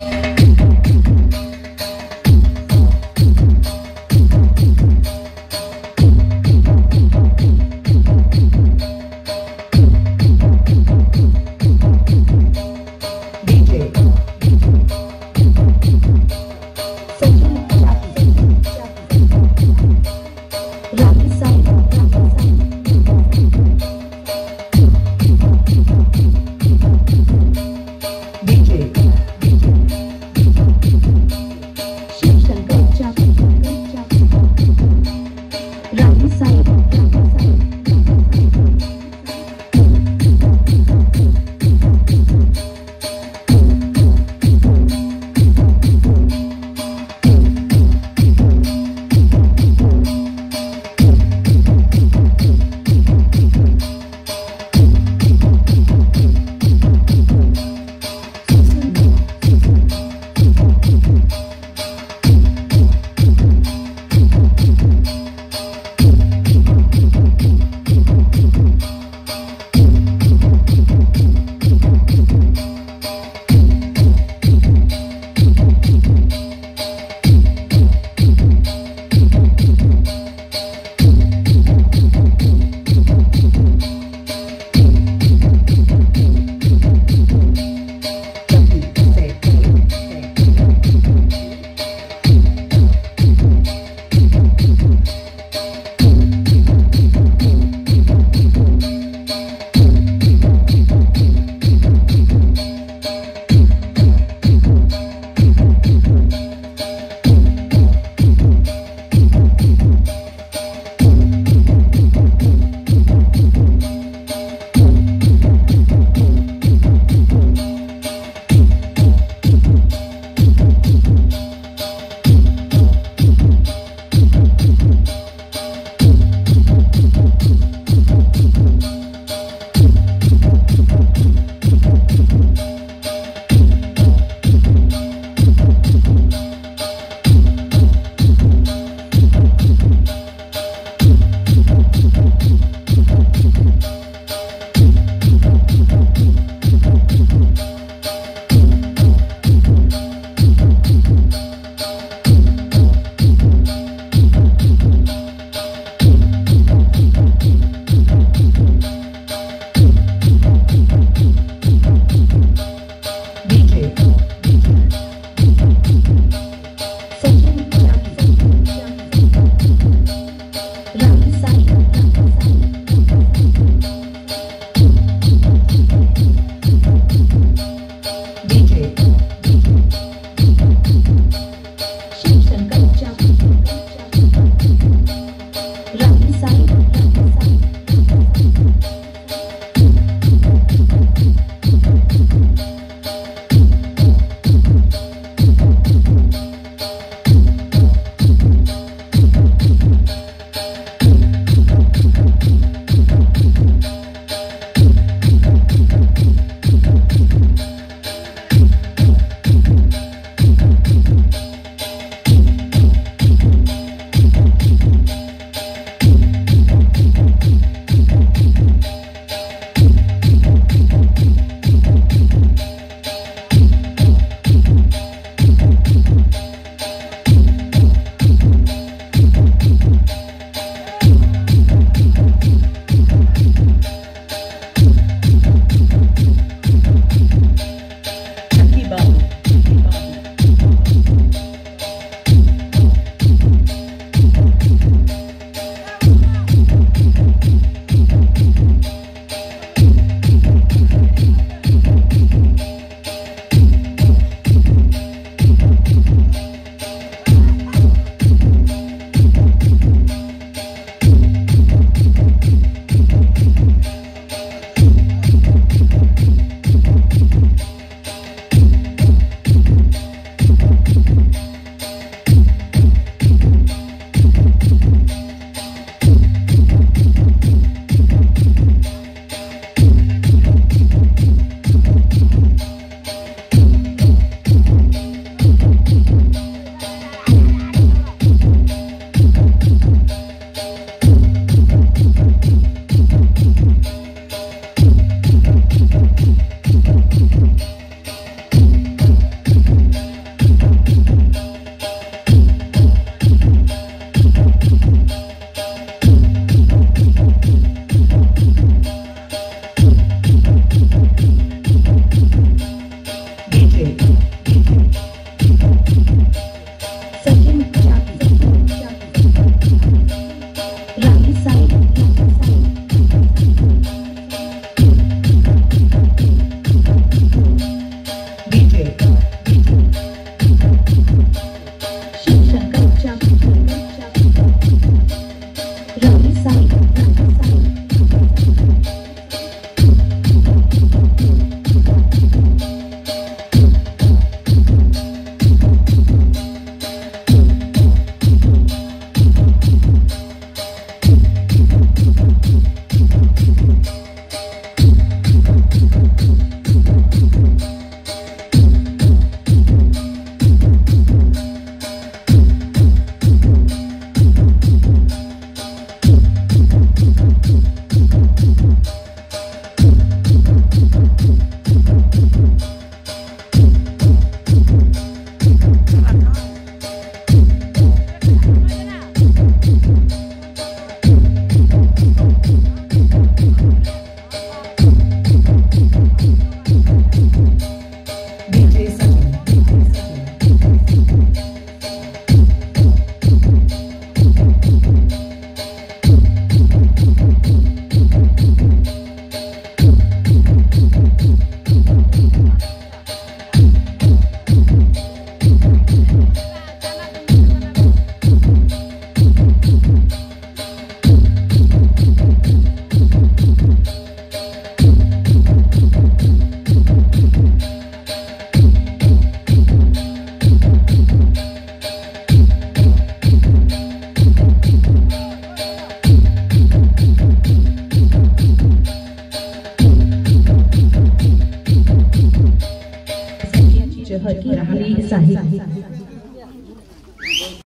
you 在。在在